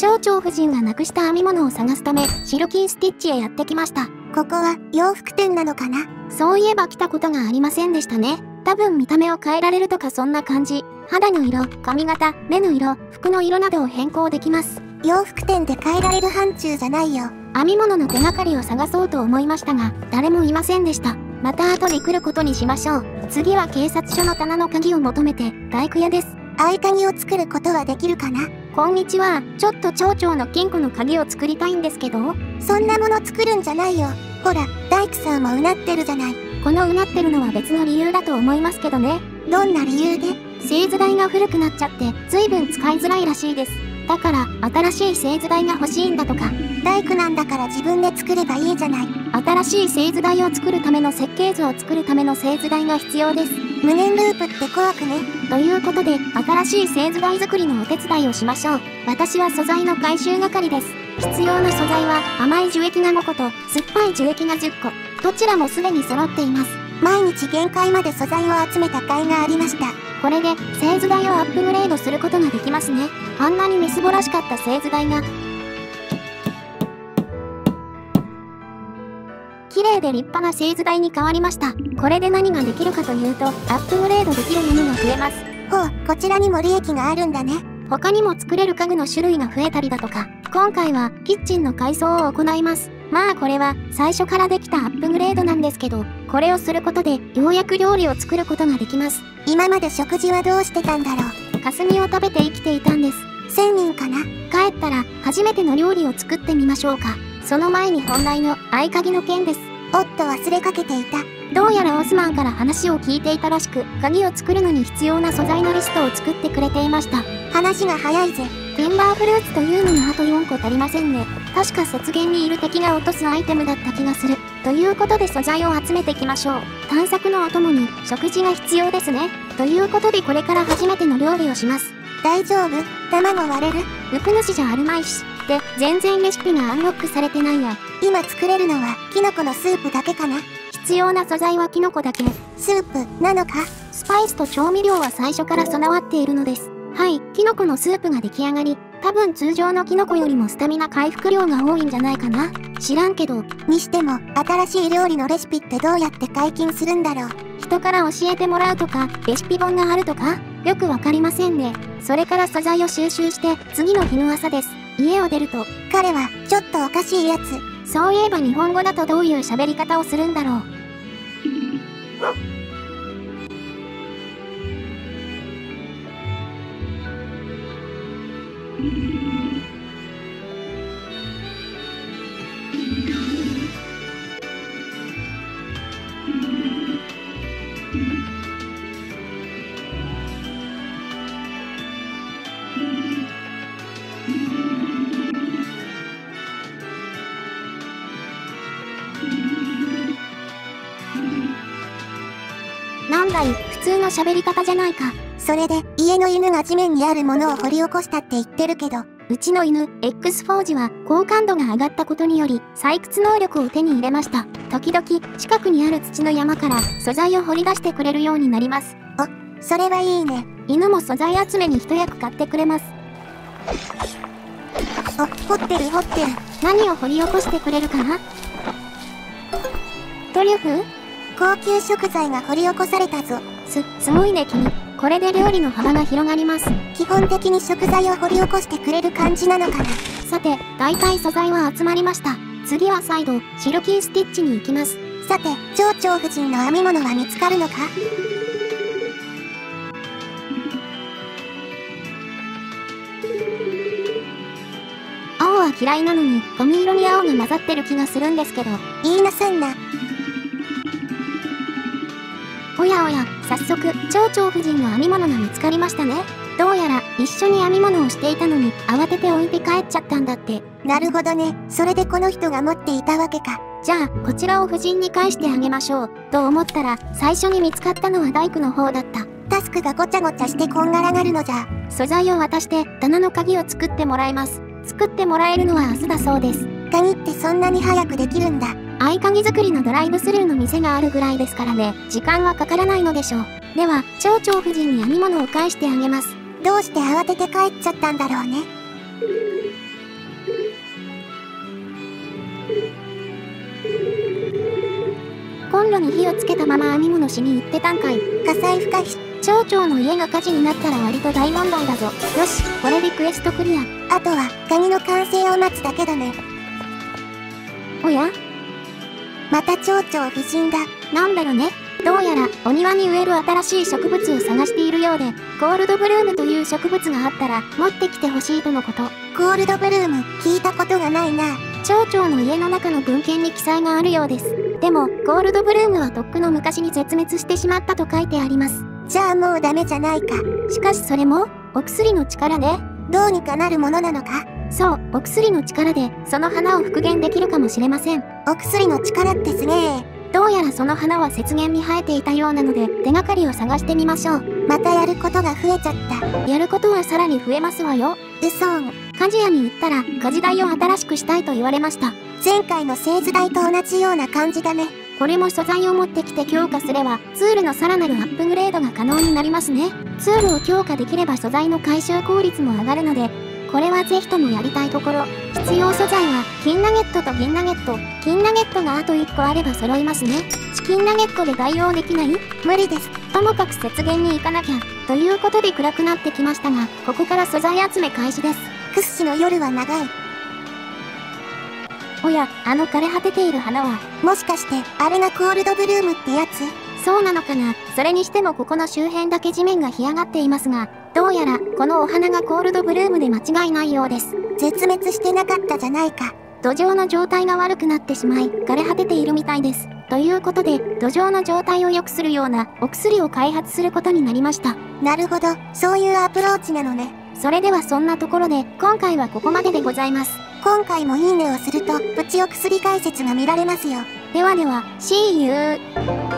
蝶々夫人がなくした編み物を探すため、シルキースティッチへやってきました。ここは洋服店なのかな？そういえば来たことがありませんでしたね。多分見た目を変えられるとかそんな感じ。肌の色、髪型、目の色、服の色などを変更できます。洋服店で変えられる範疇じゃないよ。編み物の手がかりを探そうと思いましたが、誰もいませんでした。また後で来ることにしましょう。次は警察署の棚の鍵を求めて、大工屋です。合鍵を作ることはできるかな？こんにちは。ちょっと町長の金庫の鍵を作りたいんですけど。そんなもの作るんじゃないよ。ほら、大工さんもうなってるじゃない。このうなってるのは別の理由だと思いますけどね。どんな理由で？製図台が古くなっちゃって、随分使いづらいらしいです。だから、新しい製図台が欲しいんだとか。大工なんだから自分で作ればいいじゃない。新しい製図台を作るための設計図を作るための製図台が必要です。無限ループって怖くね？ということで、新しい製図台作りのお手伝いをしましょう。私は素材の回収係です。必要な素材は甘い樹液が5個と酸っぱい樹液が10個。どちらもすでに揃っています。毎日限界まで素材を集めた甲斐がありました。これで製図台をアップグレードすることができますね。あんなにみすぼらしかった製図台が綺麗で立派な製図台に変わりました。これで何ができるかというと、アップグレードできるものが増えます。ほう、こちらにも利益があるんだね。他にも作れる家具の種類が増えたりだとか、今回はキッチンの改装を行います。まあこれは最初からできたアップグレードなんですけど、これをすることでようやく料理を作ることができます。今まで食事はどうしてたんだろう。霞を食べて生きていたんです。1000人かな帰ったら初めての料理を作ってみましょうか。その前に本題の合鍵の件です。おっと忘れかけていた。どうやらオスマンから話を聞いていたらしく、鍵を作るのに必要な素材のリストを作ってくれていました。話が早いぜ。テンバーフルーツというのがあと4個足りませんね。確か雪原にいる敵が落とすアイテムだった気がする。ということで素材を集めていきましょう。探索のお供に食事が必要ですね。ということでこれから初めての料理をします。大丈夫卵割れるぬく主じゃあるまいし。で、全然レシピがアンロックされてないや。今作れるのは、キノコのスープだけかな必要な素材はキノコだけ。スープ、なのか？スパイスと調味料は最初から備わっているのです。はい、キノコのスープが出来上がり、多分通常のキノコよりもスタミナ回復量が多いんじゃないかな知らんけど。にしても、新しい料理のレシピってどうやって解禁するんだろう。人から教えてもらうとか、レシピ本があるとか、よくわかりませんね。それから素材を収集して、次の日の朝です。家を出ると、彼は、ちょっとおかしいやつ。そういえば日本語だとどういう喋り方をするんだろう。なんだい、普通の喋り方じゃないか。それで、家の犬が地面にあるものを掘り起こしたって言ってるけど、うちの犬、X フォージは、好感度が上がったことにより、採掘能力を手に入れました。時々、近くにある土の山から、素材を掘り出してくれるようになります。お、それはいいね。犬も素材集めに一役買ってくれます。あ、掘ってる掘ってる。何を掘り起こしてくれるかな？トリュフ？高級食材が掘り起こされたぞ。す、すごいね君。これで料理の幅が広がります。基本的に食材を掘り起こしてくれる感じなのかな。さて、大体素材は集まりました。次は再度、シルキースティッチに行きます。さて、蝶々夫人の編み物は見つかるのか？青は嫌いなのに、髪色に青が混ざってる気がするんですけど。言いなさんな。おやおや、早速、蝶々夫人の編み物が見つかりましたね。どうやら、一緒に編み物をしていたのに、慌てて置いて帰っちゃったんだって。なるほどね。それでこの人が持っていたわけか。じゃあ、こちらを夫人に返してあげましょう。と思ったら、最初に見つかったのは大工の方だった。タスクがごちゃごちゃしてこんがらがるのじゃ。素材を渡して、棚の鍵を作ってもらいます。作ってもらえるのは明日だそうです。鍵ってそんなに早くできるんだ。合鍵作りのドライブスルーの店があるぐらいですからね、時間はかからないのでしょう。では、町長夫人に編み物を返してあげます。どうして慌てて帰っちゃったんだろうね。コンロに火をつけたまま編み物しに行ってたんかい。火災不可避。町長の家が火事になったら割と大問題だぞ。よし、これでクエストクリア。あとは、鍵の完成を待つだけだね。おや？また町長美人だ。なんだろね。どうやら、お庭に植える新しい植物を探しているようで、ゴールドブルームという植物があったら、持ってきてほしいとのこと。ゴールドブルーム、聞いたことがないな。町長の家の中の文献に記載があるようです。でも、ゴールドブルームはとっくの昔に絶滅してしまったと書いてあります。じゃあもうダメじゃないか。しかしそれも、お薬の力で、どうにかなるものなのか？そう、お薬の力で、その花を復元できるかもしれません。お薬の力ってすげえ。どうやらその花は雪原に生えていたようなので、手がかりを探してみましょう。またやることが増えちゃった。やることはさらに増えますわよ。うそん。鍛冶屋に行ったら、家事台を新しくしたいと言われました。前回の製図台と同じような感じだね。これも素材を持ってきて強化すれば、ツールのさらなるアップグレードが可能になりますね。ツールを強化できれば素材の回収効率も上がるので、これはぜひともやりたいところ。必要素材は、金ナゲットと銀ナゲット。金ナゲットがあと1個あれば揃いますね。チキンナゲットで代用できない？無理です。ともかく雪原に行かなきゃ。ということで暗くなってきましたが、ここから素材集め開始です。屈指の夜は長い。おや、あの枯れ果てている花は？もしかして、あれがコールドブルームってやつ？そうなのかなそれにしてもここの周辺だけ地面が干上がっていますが、どうやら、このお花がコールドブルームで間違いないようです。絶滅してなかったじゃないか。土壌の状態が悪くなってしまい、枯れ果てているみたいです。ということで、土壌の状態を良くするようなお薬を開発することになりました。なるほど、そういうアプローチなのね。それではそんなところで、今回はここまででございます。今回もいいねをすると、プチお薬解説が見られますよ。ではでは、See you!